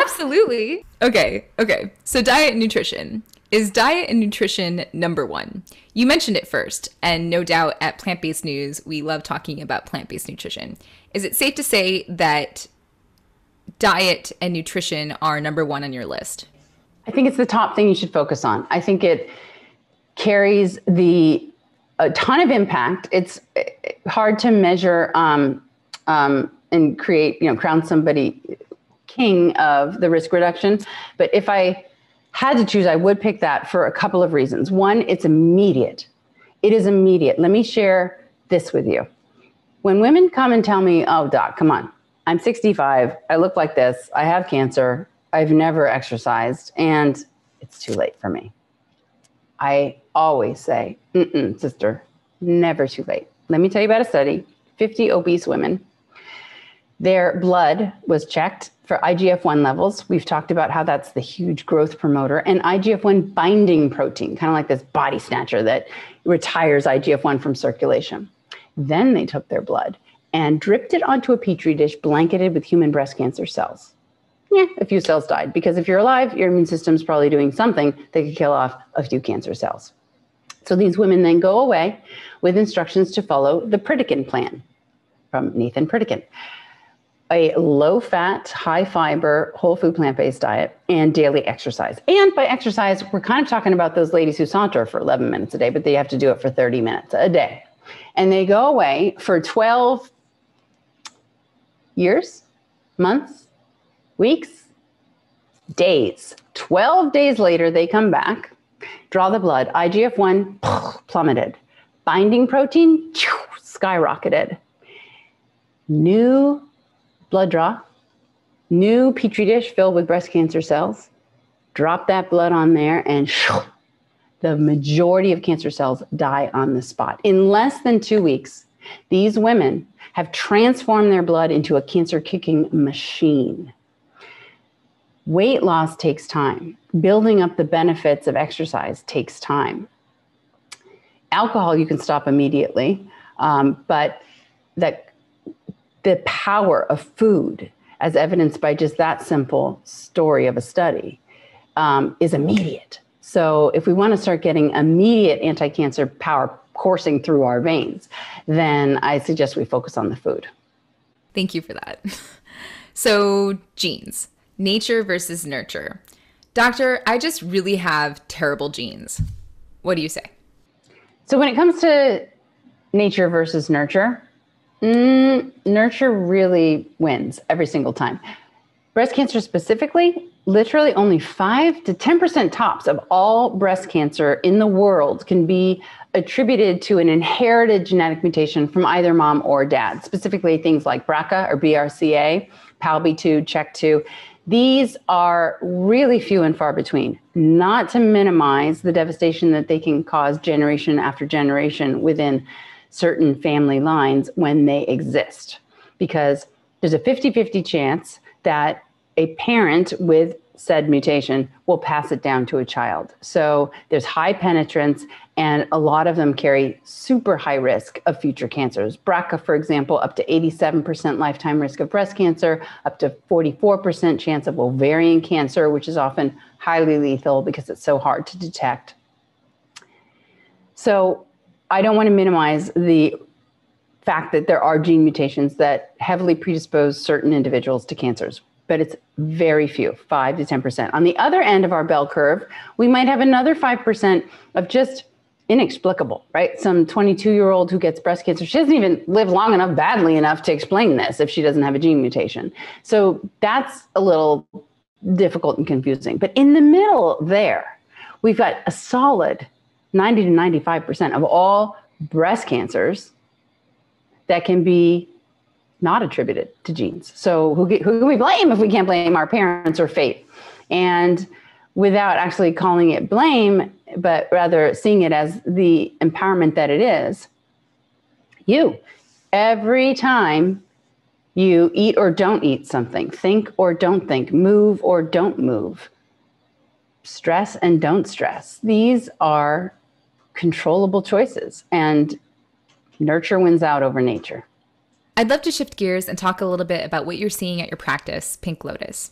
absolutely. Okay. Okay. So diet and nutrition. Is diet and nutrition number one? You mentioned it first, and no doubt at Plant Based News, we love talking about plant based nutrition. Is it safe to say that diet and nutrition are number one on your list? I think it's the top thing you should focus on. I think it carries the a ton of impact. It's hard to measure um, um, and create, you know, crown somebody king of the risk reduction. But if I had to choose, I would pick that for a couple of reasons. One, it's immediate. It is immediate. Let me share this with you. When women come and tell me, oh, doc, come on, I'm 65, I look like this, I have cancer, I've never exercised, and it's too late for me. I always say, sister, never too late. Let me tell you about a study 50 obese women their blood was checked for IGF 1 levels. We've talked about how that's the huge growth promoter, and IGF 1 binding protein, kind of like this body snatcher that retires IGF 1 from circulation. Then they took their blood and dripped it onto a petri dish blanketed with human breast cancer cells. Yeah, a few cells died because if you're alive, your immune system's probably doing something that could kill off a few cancer cells. So these women then go away with instructions to follow the Pritikin plan from Nathan Pritikin a low fat, high fiber, whole food plant based diet and daily exercise. And by exercise, we're kind of talking about those ladies who saunter for 11 minutes a day, but they have to do it for 30 minutes a day. And they go away for 12 years, months, weeks, days. 12 days later, they come back, draw the blood, IGF 1 plummeted, binding protein skyrocketed. New blood draw, new petri dish filled with breast cancer cells, drop that blood on there, and shoo, the majority of cancer cells die on the spot. In less than two weeks, these women have transformed their blood into a cancer kicking machine. Weight loss takes time. Building up the benefits of exercise takes time. Alcohol you can stop immediately, um, but that the power of food, as evidenced by just that simple story of a study, um, is immediate. So, if we want to start getting immediate anti cancer power coursing through our veins, then I suggest we focus on the food. Thank you for that. so, genes, nature versus nurture. Doctor, I just really have terrible genes. What do you say? So, when it comes to nature versus nurture, Mm, nurture really wins every single time. Breast cancer specifically, literally only 5 to 10% tops of all breast cancer in the world can be attributed to an inherited genetic mutation from either mom or dad, specifically things like BRCA or BRCA, PALB2, CHEK2. These are really few and far between, not to minimize the devastation that they can cause generation after generation within certain family lines when they exist. Because there's a 50 50 chance that a parent with said mutation will pass it down to a child. So there's high penetrance, and a lot of them carry super high risk of future cancers. BRCA, for example, up to 87% lifetime risk of breast cancer, up to 44% chance of ovarian cancer, which is often highly lethal because it's so hard to detect. So I don't want to minimize the fact that there are gene mutations that heavily predispose certain individuals to cancers, but it's very few, 5 to 10%. On the other end of our bell curve, we might have another 5% of just inexplicable, right? Some 22 year old who gets breast cancer, she doesn't even live long enough, badly enough to explain this if she doesn't have a gene mutation. So that's a little difficult and confusing. But in the middle there, we've got a solid 90 to 95% of all breast cancers that can be not attributed to genes. So who, who can we blame if we can't blame our parents or fate? And without actually calling it blame, but rather seeing it as the empowerment that it is, you, every time you eat or don't eat something, think or don't think, move or don't move, stress and don't stress, these are controllable choices. And nurture wins out over nature. I'd love to shift gears and talk a little bit about what you're seeing at your practice, Pink Lotus.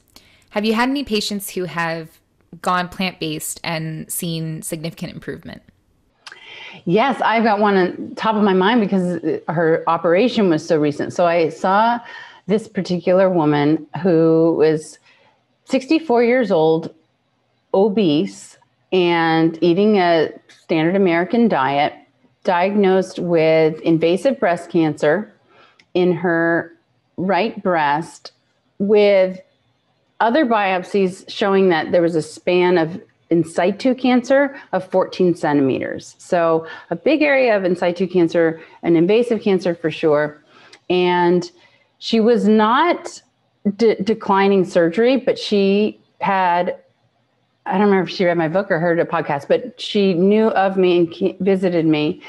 Have you had any patients who have gone plant based and seen significant improvement? Yes, I've got one on top of my mind because her operation was so recent. So I saw this particular woman who was 64 years old, obese, and eating a standard American diet, diagnosed with invasive breast cancer in her right breast with other biopsies showing that there was a span of in situ cancer of 14 centimeters. So, a big area of in situ cancer, an invasive cancer for sure. And she was not de- declining surgery, but she had, I don't remember if she read my book or heard a podcast, but she knew of me and visited me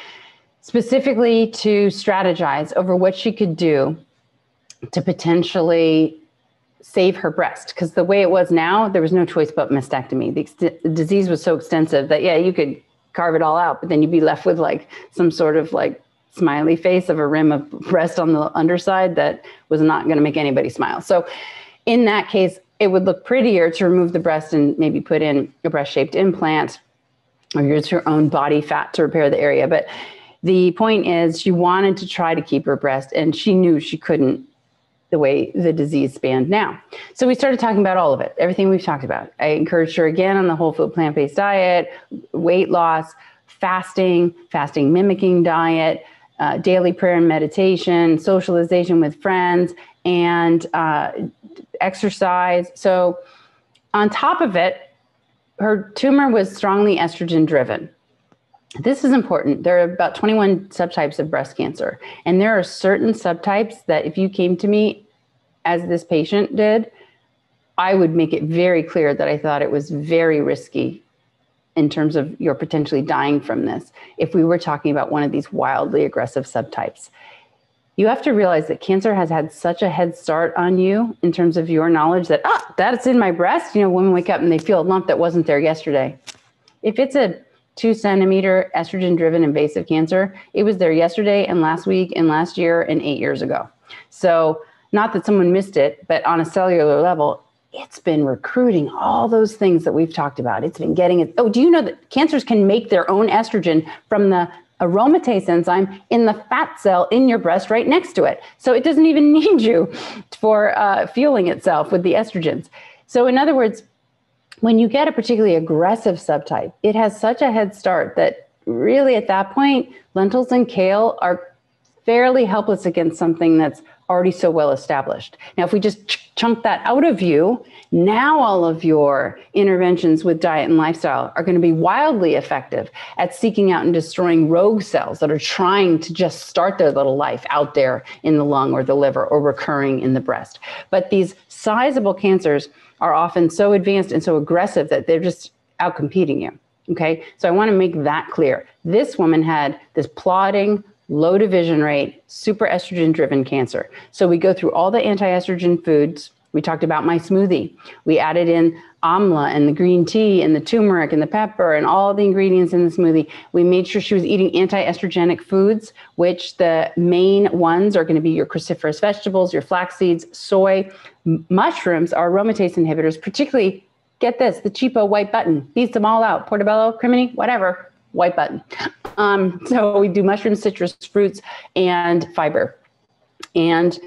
specifically to strategize over what she could do to potentially save her breast. Because the way it was now there was no choice but mastectomy. The, ex- the, disease was so extensive that yeah you could carve it all out but then you'd be left with like some sort of like smiley face of a rim of breast on the underside that was not going to make anybody smile. So in that case it would look prettier to remove the breast and maybe put in a breast shaped implant or use your own body fat to repair the area but the point is she wanted to try to keep her breast and she knew she couldn't the way the disease spanned now. So we started talking about all of it, everything we've talked about. I encouraged her again on the whole food plant based diet, weight loss, fasting, fasting mimicking diet, uh, daily prayer and meditation, socialization with friends, and uh, exercise. So on top of it, her tumor was strongly estrogen driven this is important. There are about 21 subtypes of breast cancer. And there are certain subtypes that if you came to me as this patient did, I would make it very clear that I thought it was very risky in terms of you're potentially dying from this if we were talking about one of these wildly aggressive subtypes. You have to realize that cancer has had such a head start on you in terms of your knowledge that, ah, that's in my breast. You know, women wake up and they feel a lump that wasn't there yesterday. If it's a two centimeter estrogen driven invasive cancer. It was there yesterday and last week and last year and eight years ago. So, not that someone missed it, but on a cellular level, it's been recruiting all those things that we've talked about. It's been getting it. Oh, do you know that cancers can make their own estrogen from the aromatase enzyme in the fat cell in your breast right next to it? So it doesn't even need you for uh, fueling itself with the estrogens. So, in other words, when you get a particularly aggressive subtype, it has such a head start that really at that point, lentils and kale are fairly helpless against something that's already so well established. Now, if we just ch- chunk that out of you, now all of your interventions with diet and lifestyle are going to be wildly effective at seeking out and destroying rogue cells that are trying to just start their little life out there in the lung or the liver or recurring in the breast. But these sizable cancers are often so advanced and so aggressive that they're just outcompeting you. Okay, so I want to make that clear. This woman had this plotting, low division rate, super estrogen driven cancer. So we go through all the anti estrogen foods. We talked about my smoothie. We added in amla and the green tea and the turmeric and the pepper and all the ingredients in the smoothie. We made sure she was eating anti estrogenic foods, which the main ones are going to be your cruciferous vegetables, your flax seeds, soy. Mushrooms are aromatase inhibitors, particularly get this the cheapo white button beats them all out portobello crimini whatever white button. Um, so we do mushrooms citrus fruits and fiber. And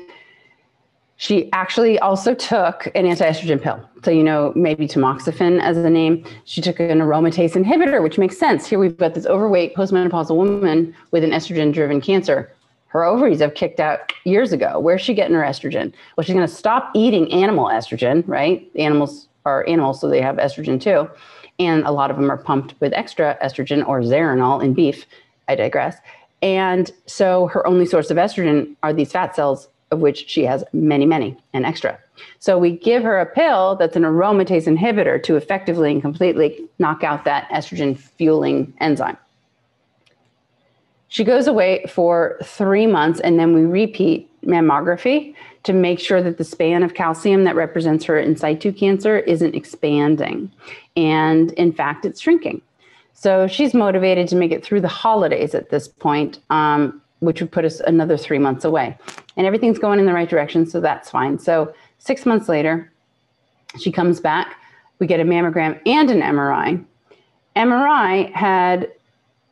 she actually also took an anti-estrogen pill. So you know maybe tamoxifen as the name. She took an aromatase inhibitor which makes sense. Here we've got this overweight postmenopausal woman with an estrogen driven cancer. Her ovaries have kicked out years ago. Where's she getting her estrogen? Well she's going to stop eating animal estrogen right? Animals are animals, so they have estrogen too. And a lot of them are pumped with extra estrogen or Zeranol in beef. I digress. And so her only source of estrogen are these fat cells, of which she has many, many and extra. So we give her a pill that's an aromatase inhibitor to effectively and completely knock out that estrogen fueling enzyme. She goes away for three months and then we repeat mammography to make sure that the span of calcium that represents her in situ cancer isn't expanding. And in fact, it's shrinking. So she's motivated to make it through the holidays at this point, um, which would put us another three months away. And everything's going in the right direction, so that's fine. So six months later, she comes back. We get a mammogram and an MRI. MRI had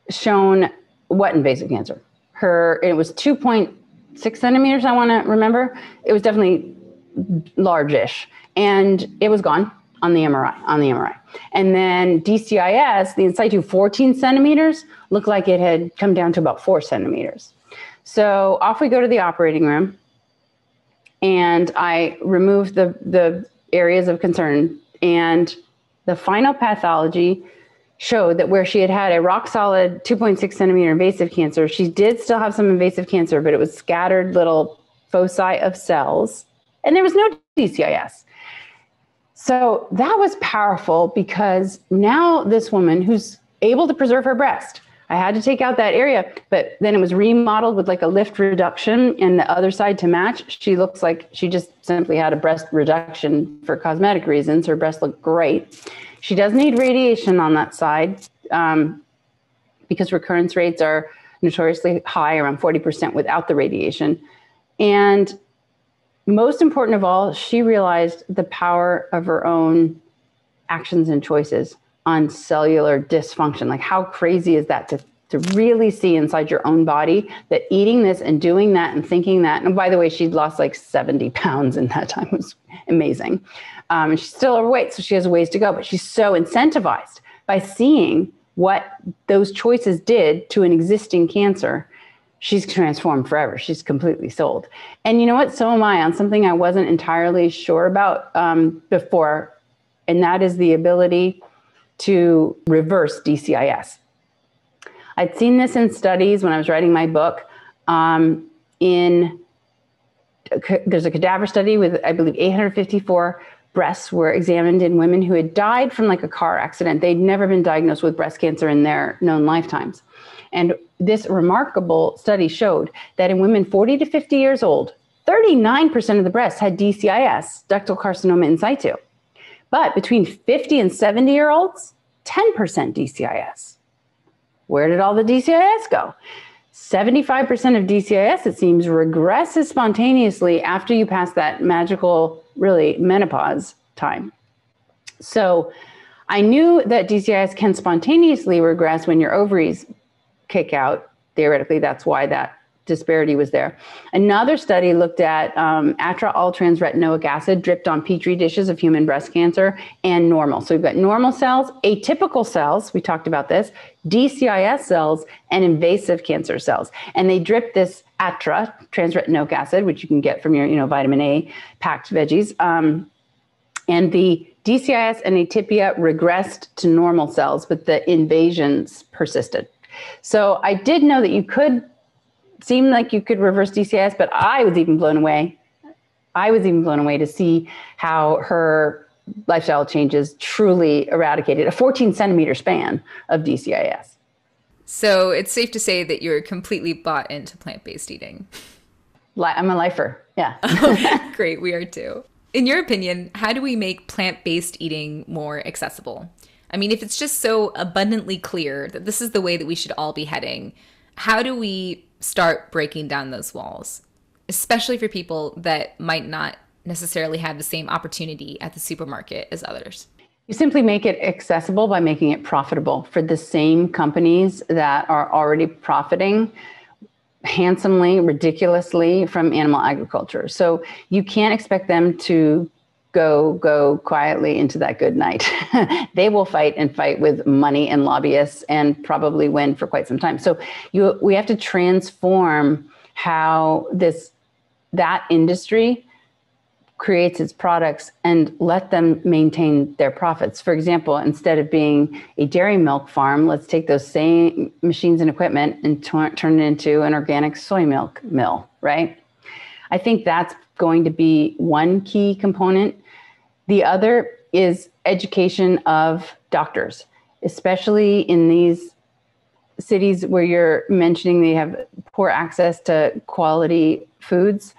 shown what invasive cancer? Her, it was two point six centimeters, I want to remember. It was definitely largish and it was gone on the MRI, on the MRI. And then DCIS, the in situ 14 centimeters, looked like it had come down to about four centimeters. So off we go to the operating room and I removed the, the areas of concern and the final pathology showed that where she had had a rock solid 2.6 centimeter invasive cancer, she did still have some invasive cancer, but it was scattered little foci of cells, and there was no DCIS. So that was powerful because now this woman who's able to preserve her breast, I had to take out that area, but then it was remodeled with like a lift reduction in the other side to match. She looks like she just simply had a breast reduction for cosmetic reasons. Her breast looked great. She does need radiation on that side um, because recurrence rates are notoriously high, around 40% without the radiation. And most important of all, she realized the power of her own actions and choices on cellular dysfunction. Like, how crazy is that to, to really see inside your own body that eating this and doing that and thinking that? And by the way, she'd lost like 70 pounds in that time. It was amazing. Um, and she's still overweight, so she has a ways to go, but she's so incentivized by seeing what those choices did to an existing cancer. She's transformed forever. She's completely sold. And you know what? So am I on something I wasn't entirely sure about um, before, and that is the ability to reverse DCIS. I'd seen this in studies when I was writing my book. Um, in there's a cadaver study with I believe 854 breasts were examined in women who had died from like a car accident. They'd never been diagnosed with breast cancer in their known lifetimes. And this remarkable study showed that in women 40 to 50 years old, 39% of the breasts had DCIS, ductal carcinoma in situ. But between 50 and 70 year olds, 10% DCIS. Where did all the DCIS go? 75% of DCIS, it seems, regresses spontaneously after you pass that magical, really, menopause time. So I knew that DCIS can spontaneously regress when your ovaries kick out. Theoretically, that's why that disparity was there. Another study looked at um, all trans retinoic acid dripped on petri dishes of human breast cancer and normal. So we've got normal cells, atypical cells, we talked about this, DCIS cells, and invasive cancer cells. And they dripped this atra, transretinoic acid, which you can get from your you know vitamin A packed veggies. Um, and the DCIS and atypia regressed to normal cells, but the invasions persisted. So I did know that you could seem like you could reverse DCIS, but I was even blown away. I was even blown away to see how her lifestyle changes truly eradicated a 14 centimeter span of DCIS. So it's safe to say that you're completely bought into plant based eating. I'm a lifer. Yeah. Great. We are too. In your opinion, how do we make plant based eating more accessible? I mean, if it's just so abundantly clear that this is the way that we should all be heading, how do we start breaking down those walls, especially for people that might not necessarily have the same opportunity at the supermarket as others? You simply make it accessible by making it profitable for the same companies that are already profiting handsomely, ridiculously from animal agriculture. So you can't expect them to go go quietly into that good night. they will fight and fight with money and lobbyists and probably win for quite some time. So you we have to transform how this that industry creates its products and let them maintain their profits. For example, instead of being a dairy milk farm, let's take those same machines and equipment and t- turn it into an organic soy milk mill, right? I think that's going to be one key component. The other is education of doctors, especially in these cities where you're mentioning they have poor access to quality foods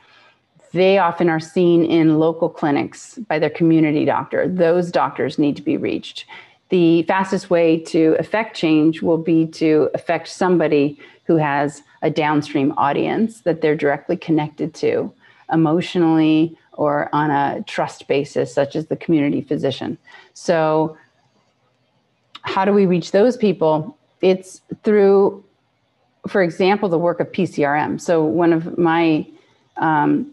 they often are seen in local clinics by their community doctor. Those doctors need to be reached. The fastest way to affect change will be to affect somebody who has a downstream audience that they're directly connected to emotionally or on a trust basis, such as the community physician. So, how do we reach those people? It's through, for example, the work of PCRM. So, one of my um,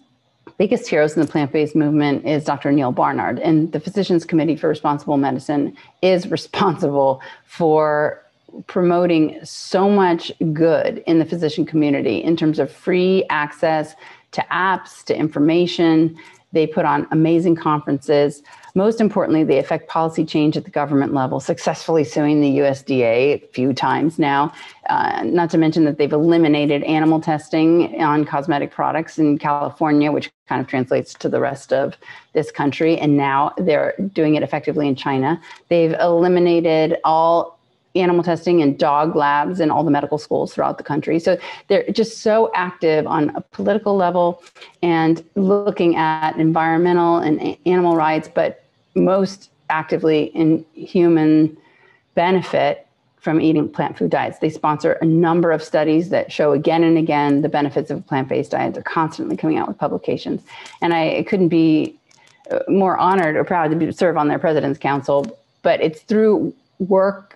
biggest heroes in the plant based movement is Dr. Neal Barnard. And the Physicians Committee for Responsible Medicine is responsible for promoting so much good in the physician community in terms of free access to apps, to information. They put on amazing conferences. Most importantly, they affect policy change at the government level, successfully suing the USDA a few times now. Uh, not to mention that they've eliminated animal testing on cosmetic products in California, which kind of translates to the rest of this country. And now they're doing it effectively in China. They've eliminated all animal testing and dog labs in all the medical schools throughout the country. So they're just so active on a political level and looking at environmental and animal rights, but most actively in human benefit from eating plant food diets. They sponsor a number of studies that show again and again the benefits of plant based diets. They're constantly coming out with publications. And I couldn't be uh, more honored or proud to serve on their president's council, but it's through work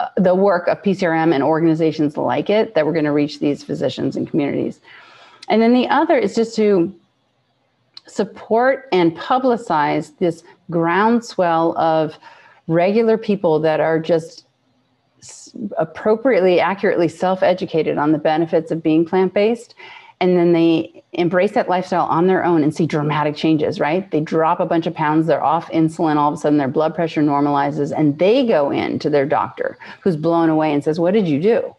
Uh, the work of PCRM and organizations like it that we're going to reach these physicians and communities. And then the other is just to support and publicize this groundswell of regular people that are just appropriately, accurately self educated on the benefits of being plant based and then they embrace that lifestyle on their own and see dramatic changes, right? They drop a bunch of pounds, they're off insulin, all of a sudden their blood pressure normalizes, and they go in to their doctor who's blown away and says, What did you do?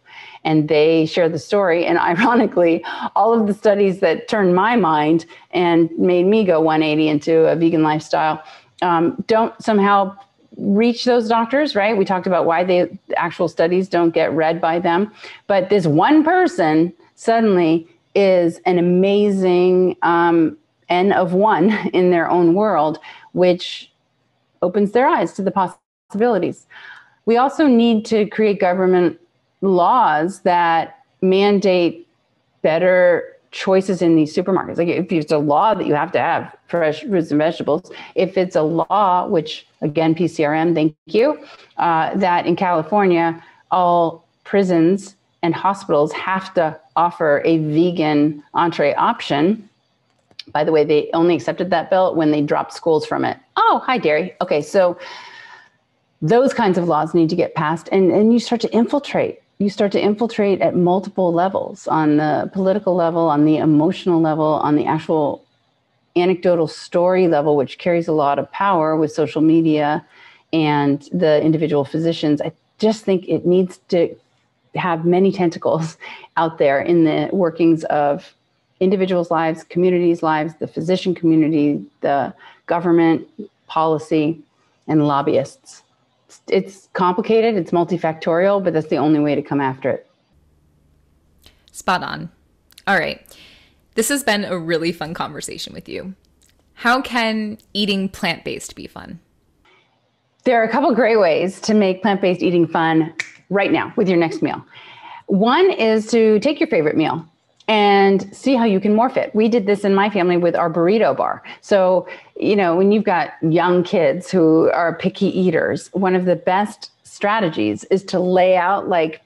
And they share the story. And ironically, all of the studies that turned my mind and made me go 180 into a vegan lifestyle um, don't somehow reach those doctors, right? We talked about why the actual studies don't get read by them. But this one person suddenly is an amazing um, N of one in their own world, which opens their eyes to the possibilities. We also need to create government laws that mandate better choices in these supermarkets. Like if it's a law that you have to have fresh fruits and vegetables, if it's a law, which again, PCRM, thank you, uh, that in California, all prisons and hospitals have to offer a vegan entree option. By the way, they only accepted that bill when they dropped schools from it. Oh, hi, dairy. Okay, so those kinds of laws need to get passed, and, and you start to infiltrate. You start to infiltrate at multiple levels on the political level, on the emotional level, on the actual anecdotal story level, which carries a lot of power with social media and the individual physicians. I just think it needs to have many tentacles out there in the workings of individuals' lives, communities' lives, the physician community, the government, policy, and lobbyists. It's complicated, it's multifactorial, but that's the only way to come after it. Spot on. All right. This has been a really fun conversation with you. How can eating plant based be fun? There are a couple great ways to make plant based eating fun right now with your next meal. One is to take your favorite meal and see how you can morph it. We did this in my family with our burrito bar. So, you know, when you've got young kids who are picky eaters, one of the best strategies is to lay out like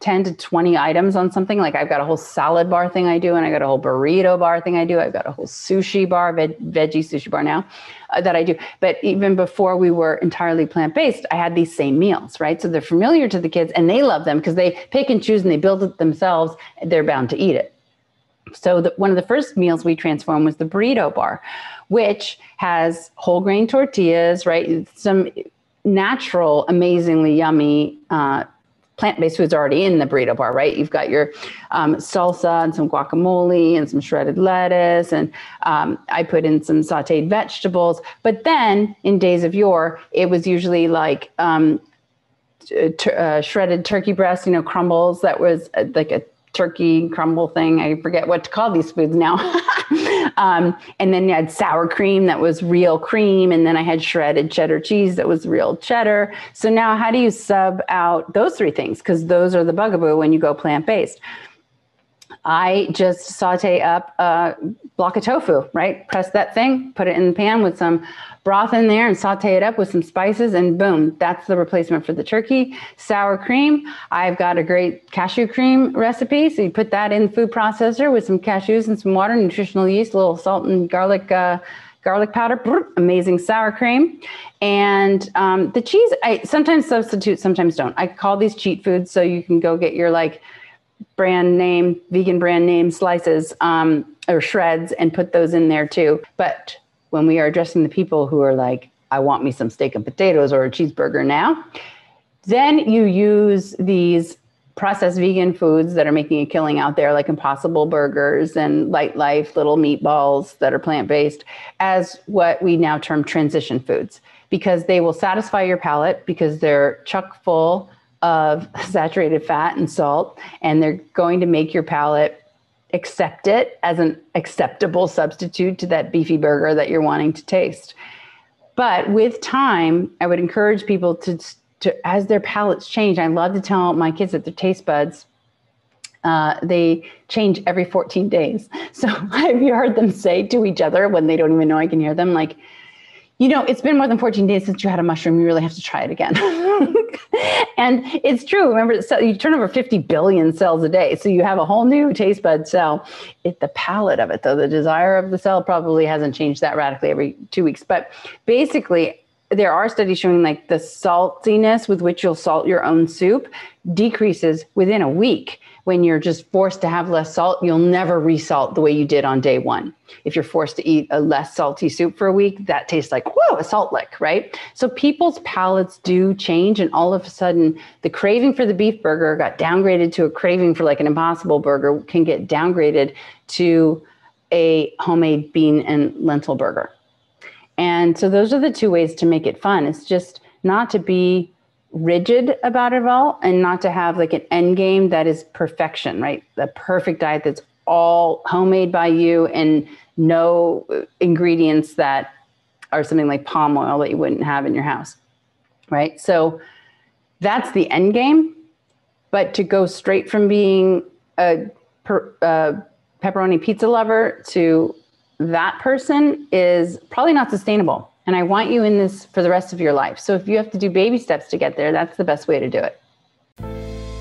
10 to 20 items on something. Like I've got a whole salad bar thing I do, and I got a whole burrito bar thing I do. I've got a whole sushi bar, veg, veggie sushi bar now uh, that I do. But even before we were entirely plant based, I had these same meals, right? So they're familiar to the kids and they love them because they pick and choose and they build it themselves. They're bound to eat it. So the, one of the first meals we transformed was the burrito bar, which has whole grain tortillas, right? Some natural, amazingly yummy uh, plant-based foods already in the burrito bar, right? You've got your um, salsa and some guacamole and some shredded lettuce, and um, I put in some sautéed vegetables. But then in days of yore, it was usually like um, t- uh, shredded turkey breast, you know, crumbles. That was uh, like a turkey crumble thing. I forget what to call these foods now. um, and then you had sour cream that was real cream. And then I had shredded cheddar cheese that was real cheddar. So now, how do you sub out those three things? Because those are the bugaboo when you go plant based. I just saute up a block of tofu, right? Press that thing, put it in the pan with some broth in there and saute it up with some spices, and boom, that's the replacement for the turkey. Sour cream. I've got a great cashew cream recipe. So you put that in the food processor with some cashews and some water, nutritional yeast, a little salt and garlic. Uh, garlic powder, amazing sour cream. And um, the cheese, I sometimes substitute, sometimes don't. I call these cheat foods so you can go get your like brand name, vegan brand name slices um, or shreds and put those in there too. But when we are addressing the people who are like, I want me some steak and potatoes or a cheeseburger now, then you use these processed vegan foods that are making a killing out there, like Impossible Burgers and Lightlife little meatballs that are plant based, as what we now term transition foods, because they will satisfy your palate because they're chuck full of saturated fat and salt, and they're going to make your palate accept it as an acceptable substitute to that beefy burger that you're wanting to taste. But with time, I would encourage people to, to as their palates change. I love to tell my kids that their taste buds uh, they change every 14 days. So you heard them say to each other when they don't even know I can hear them, like, you know, it's been more than 14 days since you had a mushroom. You really have to try it again. and it's true. Remember, so you turn over 50 billion cells a day. So you have a whole new taste bud cell. It, the palate of it, though, the desire of the cell probably hasn't changed that radically every two weeks. But basically, there are studies showing like the saltiness with which you'll salt your own soup decreases within a week when you're just forced to have less salt, you'll never resalt the way you did on day one. If you're forced to eat a less salty soup for a week, that tastes like, whoa, a salt lick, right? So people's palates do change. And all of a sudden, the craving for the beef burger got downgraded to a craving for like an impossible burger, can get downgraded to a homemade bean and lentil burger. And so those are the two ways to make it fun. It's just not to be rigid about it all and not to have like an end game that is perfection, right? The perfect diet that's all homemade by you and no uh, ingredients that are something like palm oil that you wouldn't have in your house, right? So that's the end game. But to go straight from being a, per, a pepperoni pizza lover to that person is probably not sustainable. And I want you in this for the rest of your life. So if you have to do baby steps to get there, that's the best way to do it.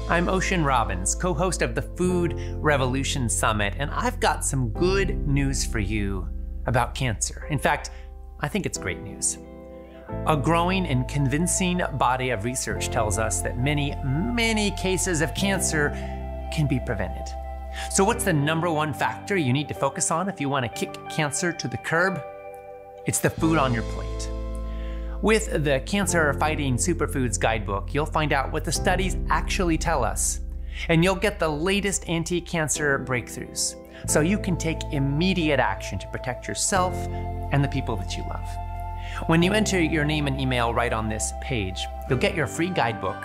I'm Ocean Robbins, co host of the Food Revolution Summit, and I've got some good news for you about cancer. In fact, I think it's great news. A growing and convincing body of research tells us that many, many cases of cancer can be prevented. So, what's the number one factor you need to focus on if you want to kick cancer to the curb? It's the food on your plate. With the Cancer Fighting Superfoods Guidebook, you'll find out what the studies actually tell us, and you'll get the latest anti cancer breakthroughs so you can take immediate action to protect yourself and the people that you love. When you enter your name and email right on this page, you'll get your free guidebook,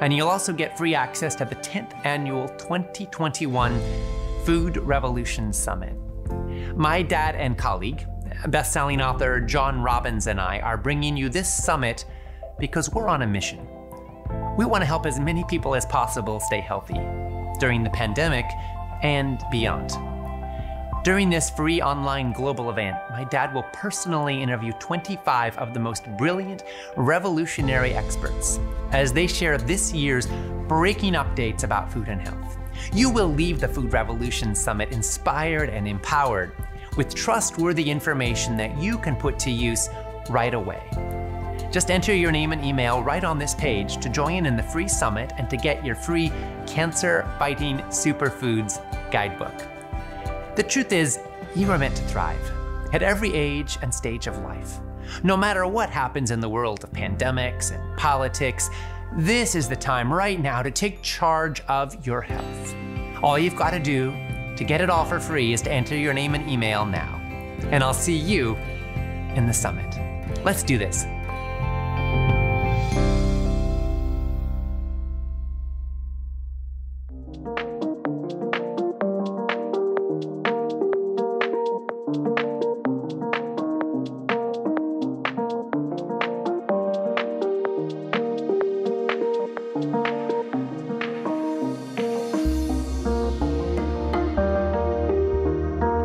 and you'll also get free access to the 10th annual 2021 Food Revolution Summit. My dad and colleague, best-selling author John Robbins and I are bringing you this summit because we're on a mission. We want to help as many people as possible stay healthy during the pandemic and beyond. During this free online global event, my dad will personally interview 25 of the most brilliant, revolutionary experts as they share this year's breaking updates about food and health. You will leave the Food Revolution Summit inspired and empowered with trustworthy information that you can put to use right away. Just enter your name and email right on this page to join in the free summit and to get your free Cancer Fighting Superfoods guidebook. The truth is, you are meant to thrive at every age and stage of life. No matter what happens in the world of pandemics and politics, this is the time right now to take charge of your health. All you've got to do to get it all for free is to enter your name and email now. And I'll see you in the summit. Let's do this.